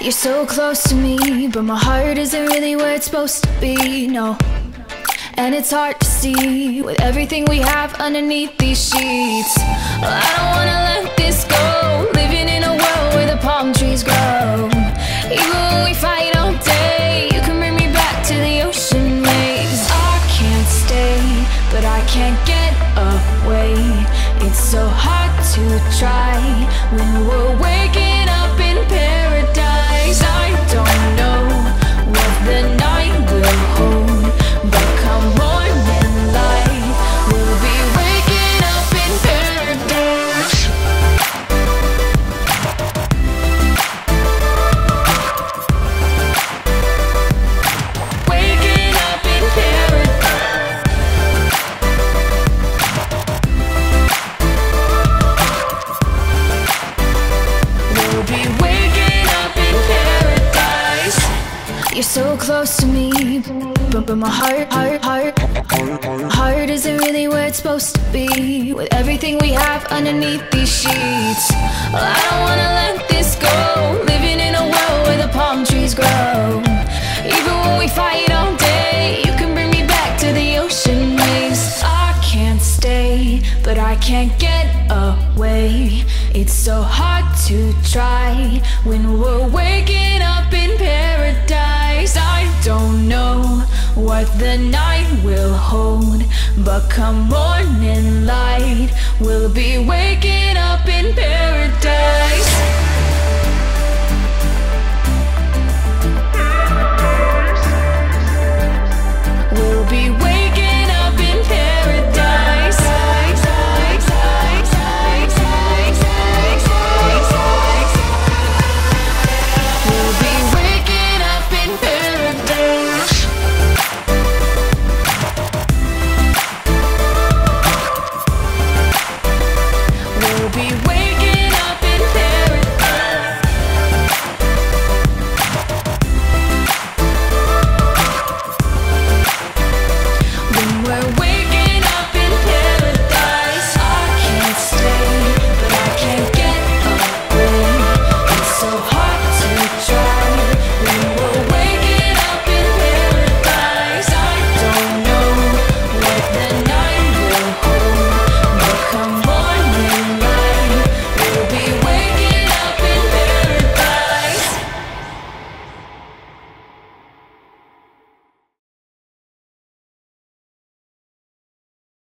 You're so close to me, but my heart isn't really where it's supposed to be, no. And it's hard to see with everything we have underneath these sheets. Well, I don't wanna let this go. Living in a world where the palm trees grow. Even when we fight all day, you can bring me back to the ocean waves. I can't stay, but I can't get away. It's so hard to try when we're waking We'll be waking up in paradise. You're so close to me, but, but my heart, heart, heart, heart isn't really where it's supposed to be. With everything we have underneath these sheets, well, I don't wanna let this go. Living in a world where the palm trees grow. Even when we fight all day, you can bring me back to the ocean waves. I can't stay, but I can't get away. It's so hard to try when we're waking up in paradise. I don't know what the night will hold, but come morning light, we'll be paradise.